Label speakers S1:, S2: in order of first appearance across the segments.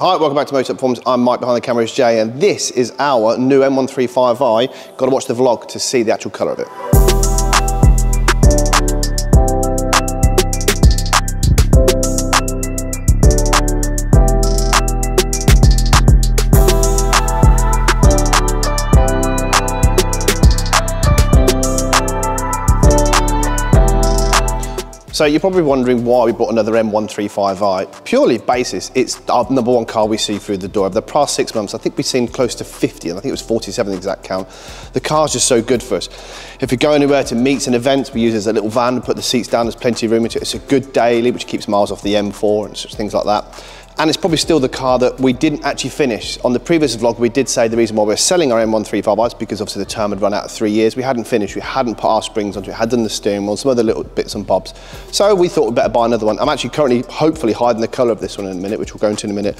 S1: Hi, welcome back to Motech Performance. I'm Mike behind the camera is Jay, and this is our new M135i. Got to watch the vlog to see the actual colour of it. So you're probably wondering why we bought another M135i. Purely basis, it's our number one car we see through the door. Over the past six months, I think we've seen close to 50, and I think it was 47 the exact count. The car's just so good for us. If we go anywhere to meets and events, we use it as a little van put the seats down, there's plenty of room into it. It's a good daily, which keeps miles off the M4 and such things like that and it's probably still the car that we didn't actually finish. On the previous vlog, we did say the reason why we're selling our M135i is because obviously the term had run out of three years. We hadn't finished, we hadn't put our springs onto it, we had done the steering wheel, some other little bits and bobs. So we thought we'd better buy another one. I'm actually currently, hopefully, hiding the colour of this one in a minute, which we'll go into in a minute.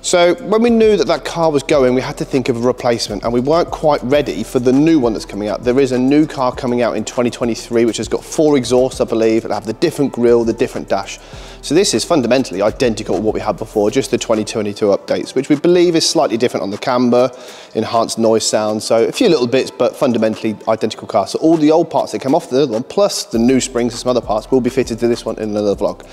S1: So when we knew that that car was going, we had to think of a replacement and we weren't quite ready for the new one that's coming out. There is a new car coming out in 2023, which has got four exhausts, I believe. It'll have the different grille, the different dash. So this is fundamentally identical to what we had before, just the 2022 updates, which we believe is slightly different on the camber, enhanced noise sound, so a few little bits, but fundamentally identical car. So all the old parts that came off the other one, plus the new springs and some other parts, will be fitted to this one in another vlog.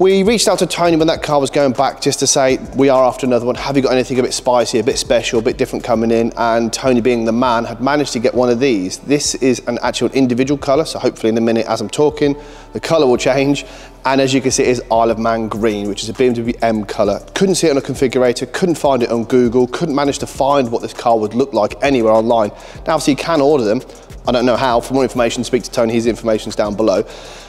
S1: We reached out to Tony when that car was going back just to say, we are after another one. Have you got anything a bit spicy, a bit special, a bit different coming in? And Tony being the man had managed to get one of these. This is an actual individual colour. So hopefully in a minute as I'm talking, the colour will change. And as you can see, it is Isle of Man green, which is a BMW M colour. Couldn't see it on a configurator, couldn't find it on Google, couldn't manage to find what this car would look like anywhere online. Now obviously you can order them, I don't know how. For more information, speak to Tony. His information's down below.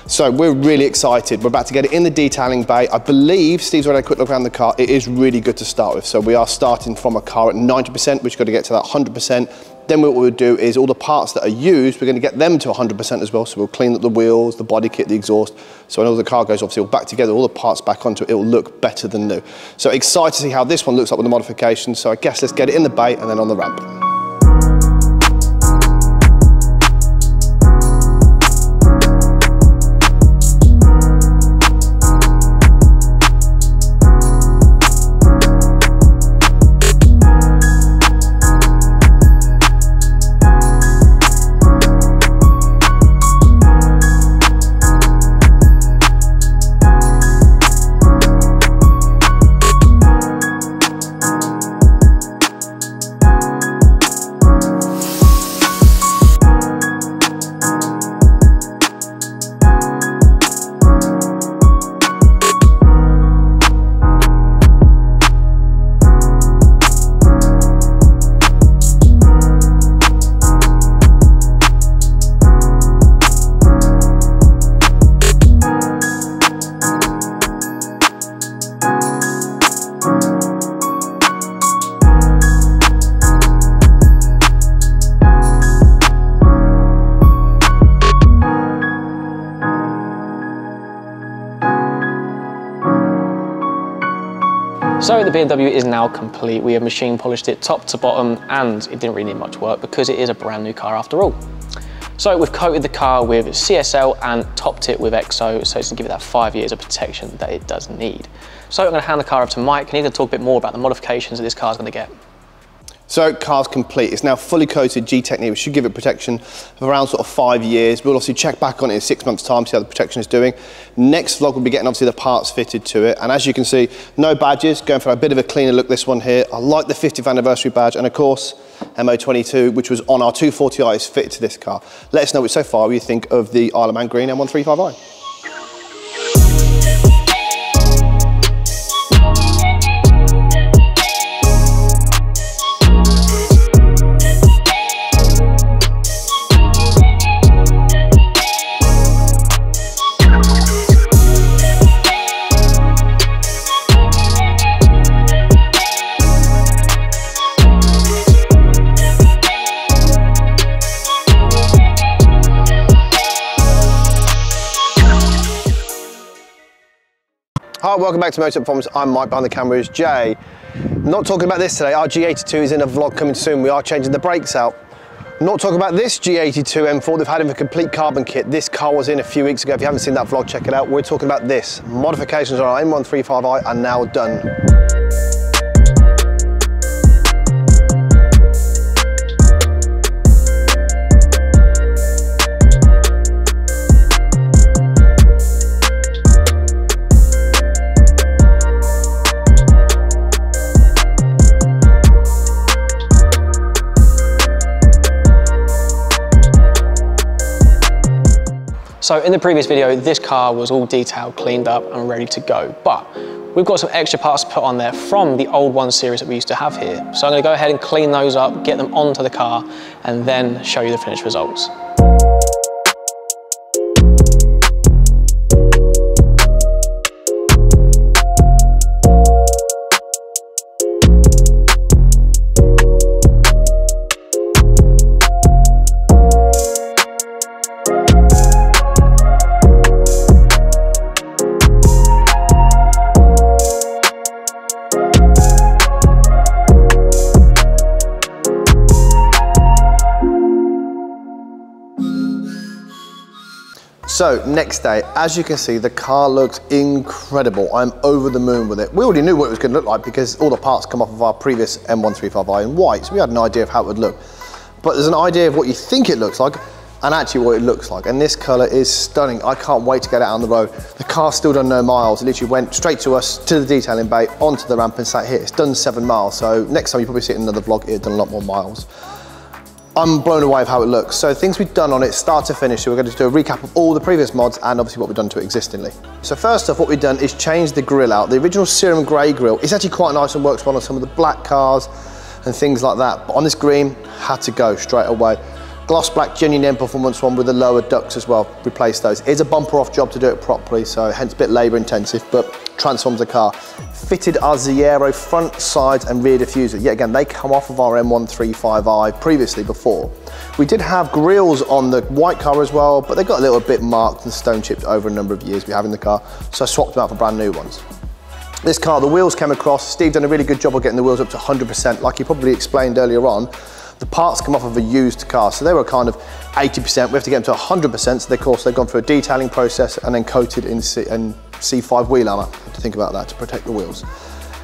S1: So we're really excited. We're about to get it in the detailing bay. I believe, Steve's already had a quick look around the car. It is really good to start with. So we are starting from a car at 90%, which got to get to that 100%. Then what we'll do is all the parts that are used, we're going to get them to 100% as well. So we'll clean up the wheels, the body kit, the exhaust. So when all the car goes obviously all back together, all the parts back onto it, it will look better than new. So excited to see how this one looks like with the modifications. So I guess let's get it in the bay and then on the ramp.
S2: So the BMW is now complete. We have machine polished it top to bottom and it didn't really need much work because it is a brand new car after all. So we've coated the car with CSL and topped it with EXO so it's gonna give it that five years of protection that it does need. So I'm gonna hand the car up to Mike and he's gonna talk a bit more about the modifications that this car is gonna get.
S1: So car's complete. It's now fully coated Gtechniq, which should give it protection of around sort of five years. We'll obviously check back on it in six months' time, to see how the protection is doing. Next vlog, we'll be getting obviously the parts fitted to it. And as you can see, no badges, going for a bit of a cleaner look, this one here. I like the 50th anniversary badge. And of course, MO22, which was on our 240i, is fitted to this car. Let us know what so far you think of the Isle of Man Green M135i. Welcome back to Motech Performance. I'm Mike, behind the camera is Jay. Not talking about this today, our G82 is in a vlog coming soon. We are changing the brakes out. Not talking about this G82 M4, they've had him a complete carbon kit. This car was in a few weeks ago. If you haven't seen that vlog, check it out. We're talking about this. Modifications on our M135i are now done.
S2: So in the previous video, this car was all detailed, cleaned up and ready to go. But we've got some extra parts to put on there from the old one series that we used to have here. So I'm gonna go ahead and clean those up, get them onto the car and then show you the finished results.
S1: So next day, as you can see, the car looks incredible. I'm over the moon with it. We already knew what it was gonna look like because all the parts come off of our previous M135i in white, so we had an idea of how it would look. But there's an idea of what you think it looks like and actually what it looks like. And this color is stunning. I can't wait to get out on the road. The car's still done no miles. It literally went straight to us, to the detailing bay, onto the ramp and sat here. It's done seven miles. So next time you probably see it in another vlog, it it's done a lot more miles. I'm blown away of how it looks. So things we've done on it, start to finish, so we're going to do a recap of all the previous mods and obviously what we've done to it existingly. So first off, what we've done is change the grille out. The original Cerium Grey grille is actually quite nice and works well on some of the black cars and things like that. But on this green, had to go straight away. Gloss black genuine M performance one with the lower ducts as well, replace those. It's a bumper off job to do it properly, so hence a bit labour intensive, but transforms the car. Fitted our Zero front, sides and rear diffuser. Yet again, they come off of our M135i previously before. We did have grills on the white car as well, but they got a little bit marked and stone chipped over a number of years we have in the car, so I swapped them out for brand new ones. This car, the wheels came across. Steve done a really good job of getting the wheels up to 100%, like he probably explained earlier on the parts come off of a used car. So they were kind of 80%. We have to get them to 100%. So of course, they've gone through a detailing process and then coated in, C in C5 wheel armor. To think about that to protect the wheels.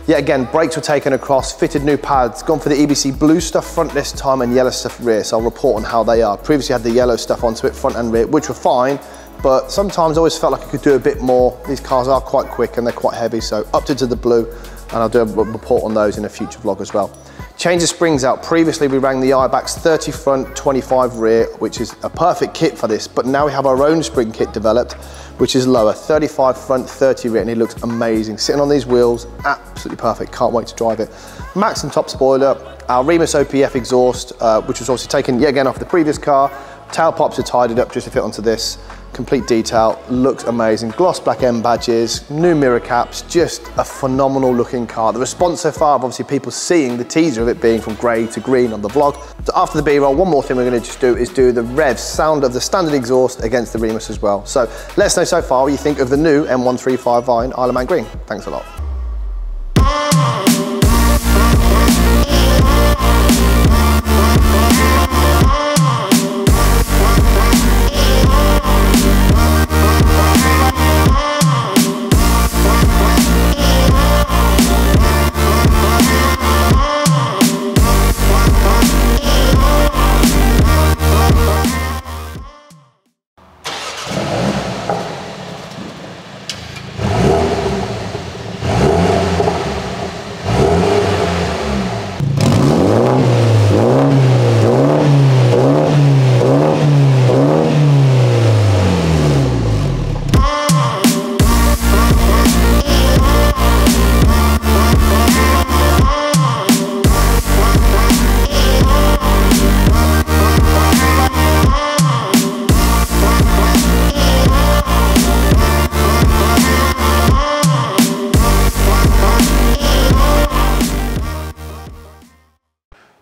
S1: Yet again, brakes were taken across, fitted new pads, gone for the EBC blue stuff front this time and yellow stuff rear, so I'll report on how they are. Previously had the yellow stuff onto it, front and rear, which were fine, but sometimes I always felt like I could do a bit more. These cars are quite quick and they're quite heavy, so upped to the blue, and I'll do a report on those in a future vlog as well. Change the springs out. Previously we rang the Eibach 30 front, 25 rear, which is a perfect kit for this, but now we have our own spring kit developed, which is lower, 35 front, 30 rear, and it looks amazing. Sitting on these wheels, absolutely perfect, can't wait to drive it. Maxton top spoiler, our Remus OPF exhaust, uh, which was obviously taken yet again off the previous car, tailpipes are tidied up just to fit onto this complete detail, looks amazing. Gloss black M badges, new mirror caps, just a phenomenal looking car. The response so far of obviously people seeing the teaser of it being from grey to green on the vlog. So after the B-roll, one more thing we're gonna just do is do the rev sound of the standard exhaust against the Remus as well. So let us know so far what you think of the new M135i in Isle of Man Green. Thanks a lot.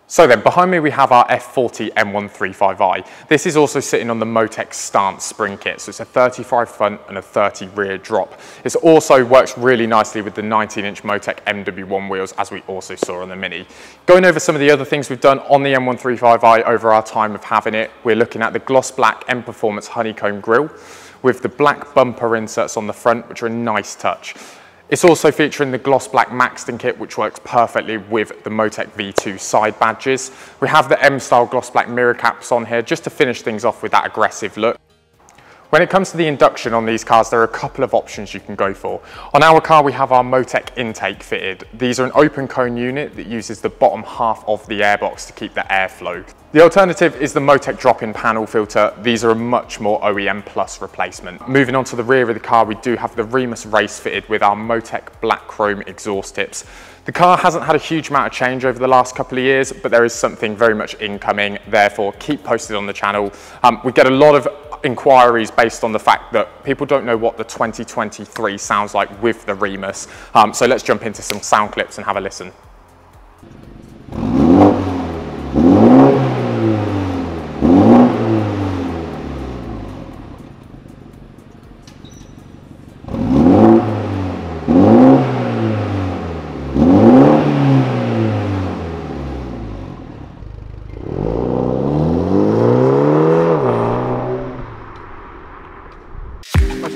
S3: So then, behind me we have our F40 M135i. This is also sitting on the Motech Stance spring kit, so it's a 35 front and a 30 rear drop. It also works really nicely with the 19-inch Motech MW1 wheels, as we also saw on the Mini. Going over some of the other things we've done on the M135i over our time of having it, we're looking at the gloss black M Performance honeycomb grille with the black bumper inserts on the front, which are a nice touch. It's also featuring the gloss black Maxton kit, which works perfectly with the Motech V2 side badges. We have the M-style gloss black mirror caps on here, just to finish things off with that aggressive look. When it comes to the induction on these cars, there are a couple of options you can go for. On our car, we have our Motech intake fitted. These are an open cone unit that uses the bottom half of the airbox to keep the airflow. The alternative is the Motech drop-in panel filter. These are a much more OEM plus replacement. Moving on to the rear of the car, we do have the Remus Race fitted with our Motech black chrome exhaust tips. The car hasn't had a huge amount of change over the last couple of years, but there is something very much incoming. Therefore, keep posted on the channel. Um, we get a lot of inquiries based on the fact that people don't know what the 2023 sounds like with the Remus. Um, so let's jump into some sound clips and have a listen.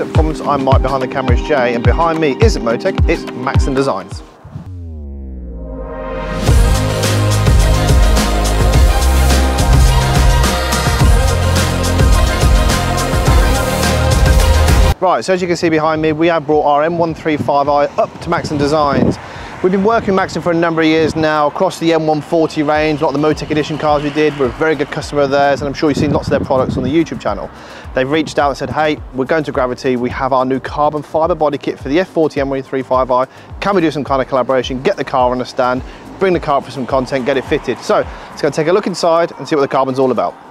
S1: Performance, I'm Mike, behind the camera is Jay, and behind me isn't Motech, it's Maxton Designs. Right, so as you can see behind me, we have brought our M135i up to Maxton Designs. We've been working with Maxton for a number of years now, across the M140 range, a lot of the Motech Edition cars we did. We're a very good customer of theirs, and I'm sure you've seen lots of their products on the YouTube channel. They've reached out and said, hey, we're going to Gravity, we have our new carbon fiber body kit for the F40 M135i. Can we do some kind of collaboration, get the car on a stand, bring the car up for some content, get it fitted. So let's go take a look inside and see what the carbon's all about.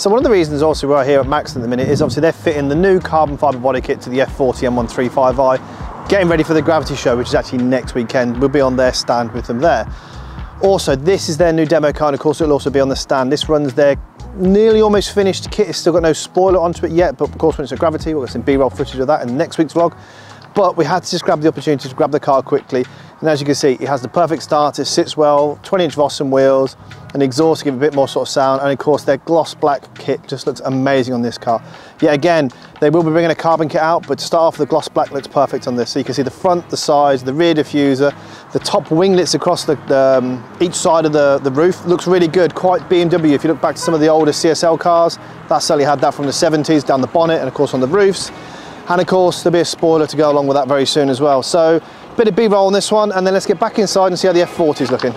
S1: So one of the reasons also we're here at Max at the minute is obviously they're fitting the new carbon fibre body kit to the F40 M135i, getting ready for the Gravity Show, which is actually next weekend. We'll be on their stand with them there. Also, this is their new demo car, and of course it'll also be on the stand. This runs their nearly almost finished kit. It's still got no spoiler onto it yet, but of course when it's a Gravity, we'll get some B-roll footage of that in next week's vlog. But we had to just grab the opportunity to grab the car quickly. And as you can see, it has the perfect start, it sits well, 20 inch Vossen wheels, an exhaust to give a bit more sort of sound, and of course their gloss black kit just looks amazing on this car. Yet again, they will be bringing a carbon kit out, but to start off, the gloss black looks perfect on this. So you can see the front, the sides, the rear diffuser, the top winglets across the, um, each side of the, the roof looks really good, quite BMW. If you look back to some of the older CSL cars, that certainly had that from the 70s down the bonnet and of course on the roofs. And of course, there'll be a spoiler to go along with that very soon as well. So, bit of B-roll on this one, and then let's get back inside and see how the F40 is looking.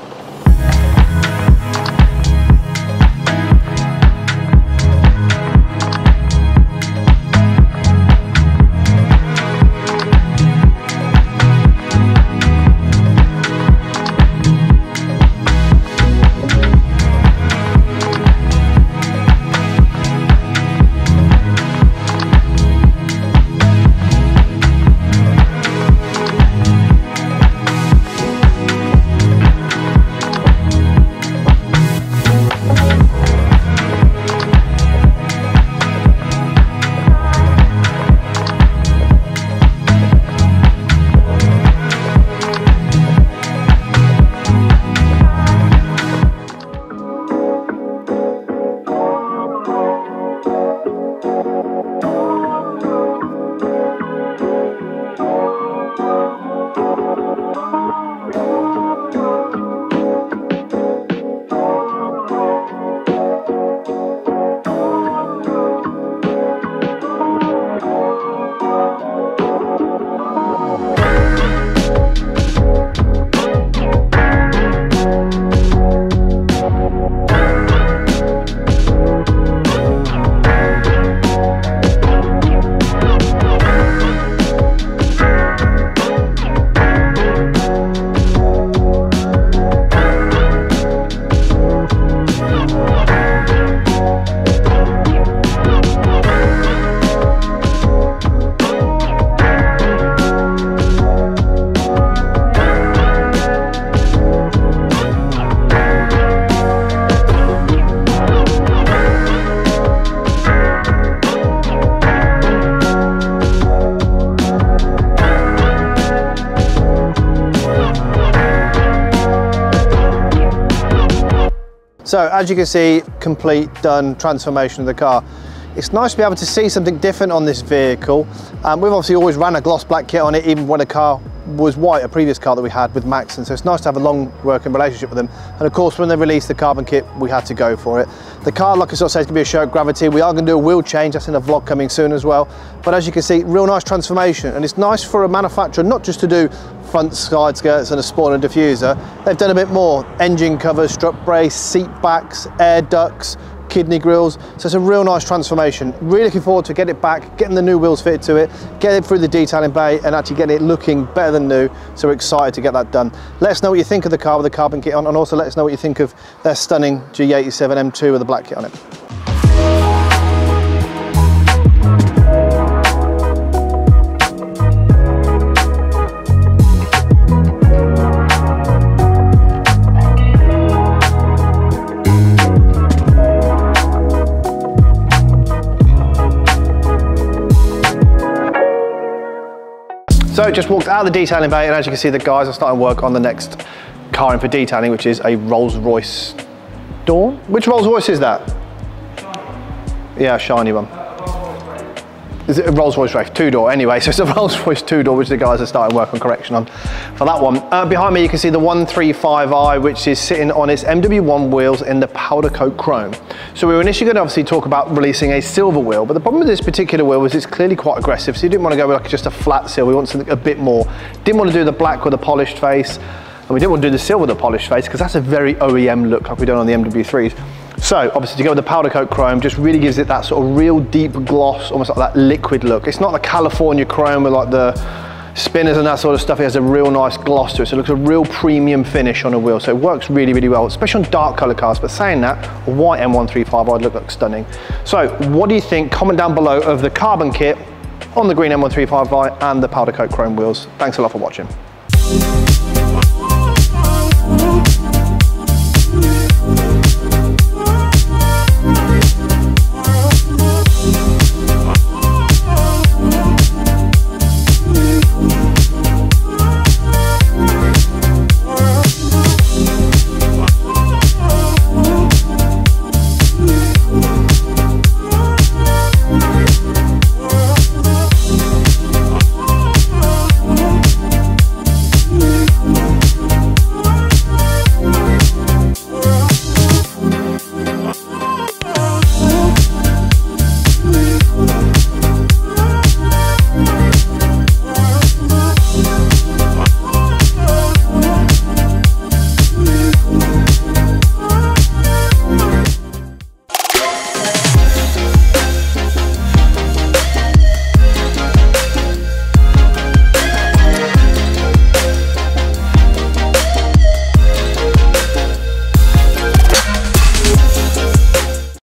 S1: As you can see, complete, done transformation of the car. It's nice to be able to see something different on this vehicle. Um, we've obviously always ran a gloss black kit on it, even when a car was white, a previous car that we had with Maxton. So it's nice to have a long working relationship with them. And of course, when they released the carbon kit, we had to go for it. The car, like I sort of said, is gonna be a show gravity. We are gonna do a wheel change. That's in a vlog coming soon as well. But as you can see, real nice transformation. And it's nice for a manufacturer, not just to do front side skirts and a spoiler diffuser. They've done a bit more. Engine covers, strut brace, seat backs, air ducts, kidney grills. So it's a real nice transformation. Really looking forward to get it back, getting the new wheels fitted to it, get it through the detailing bay and actually getting it looking better than new. So we're excited to get that done. Let us know what you think of the car with the carbon kit on and also let us know what you think of their stunning G87 M2 with the black kit on it. So just walked out of the detailing bay and as you can see the guys are starting work on the next car in for detailing which is a Rolls-Royce Dawn. Which Rolls-Royce is that? Yeah, shiny one. Is it a Rolls-Royce Wraith? Two-door anyway, so it's a Rolls-Royce two-door which the guys are starting work on correction on for that one. Uh, behind me you can see the 135i which is sitting on its MW1 wheels in the powder coat chrome. So we were initially going to obviously talk about releasing a silver wheel, but the problem with this particular wheel was it's clearly quite aggressive, so you didn't want to go with like just a flat seal, we want something a bit more. Didn't want to do the black with a polished face, and we didn't want to do the silver with a polished face because that's a very OEM look like we've done on the MW3s. So obviously to go with the powder coat chrome just really gives it that sort of real deep gloss, almost like that liquid look. It's not the California chrome with like the spinners and that sort of stuff. It has a real nice gloss to it. So it looks a real premium finish on a wheel. So it works really, really well, especially on dark color cars. But saying that, a white M135 would look, look stunning. So what do you think? Comment down below of the carbon kit on the green M135i and the powder coat chrome wheels. Thanks a lot for watching.